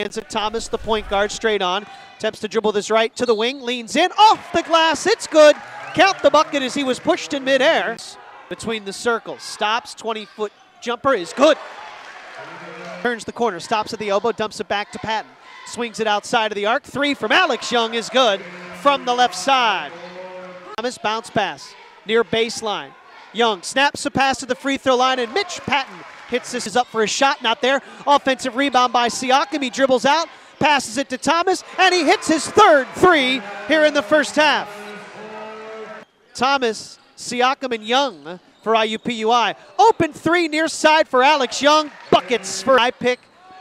Hands Thomas, the point guard, straight on. Attempts to dribble this right to the wing, leans in, off the glass, it's good. Count the bucket as he was pushed in midair. Between the circles, stops, 20 foot jumper is good. Turns the corner, stops at the elbow, dumps it back to Patton. Swings it outside of the arc. Three from Alex Young is good from the left side. Thomas bounce pass near baseline. Young snaps the pass to the free throw line, and Mitch Patton hits this is up for a shot, not there. Offensive rebound by Siakam. He dribbles out, passes it to Thomas, and he hits his third three here in the first half. Thomas, Siakam, and Young for IUPUI. Open three near side for Alex Young. Buckets for I pick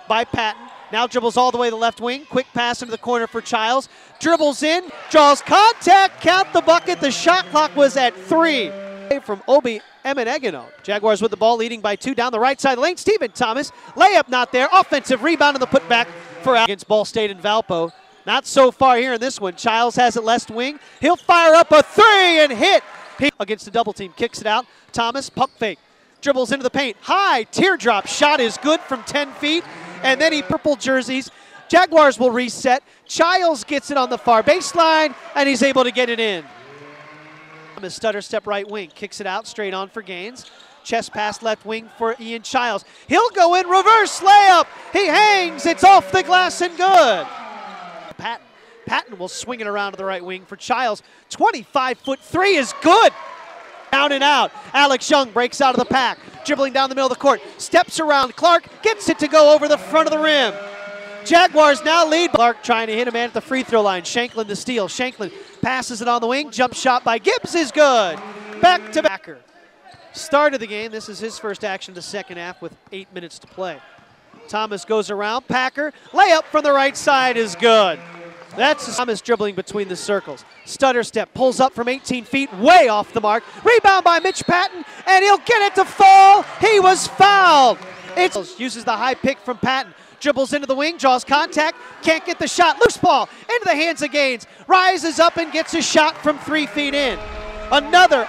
by Patton. Now dribbles all the way to the left wing. Quick pass into the corner for Chiles. Dribbles in, draws contact, count the bucket. The shot clock was at three. From Obi Emenegano. Jaguars with the ball leading by two down the right side lane. Stephen Thomas, layup not there. Offensive rebound on the putback for against Ball State and Valpo. Not so far here in this one. Chiles has it left wing. He'll fire up a three and hit. Against the double team, kicks it out. Thomas, pump fake. Dribbles into the paint. High teardrop shot is good from 10 feet. And then he purple jerseys. Jaguars will reset. Chiles gets it on the far baseline, and he's able to get it in. Thomas stutter step right wing, kicks it out straight on for Gaines. Chest pass left wing for Ian Chiles. He'll go in reverse layup. He hangs. It's off the glass and good. Patton. Patton will swing it around to the right wing for Childs. 25 foot three is good. Down and out. Alex Young breaks out of the pack, dribbling down the middle of the court, steps around Clark, gets it to go over the front of the rim. Jaguars now lead. Clark trying to hit a man at the free throw line. Shanklin to steal. Shanklin passes it on the wing. Jump shot by Gibbs is good. Back to backer. Start of the game. This is his first action the second half with eight minutes to play. Thomas goes around. Packer. Layup from the right side is good. That's Thomas dribbling between the circles. Stutter step, pulls up from 18 feet, way off the mark. Rebound by Mitch Patton, and he'll get it to fall. He was fouled. It uses the high pick from Patton. Dribbles into the wing, draws contact, can't get the shot. Loose ball into the hands of Gaines. Rises up and gets a shot from three feet in. Another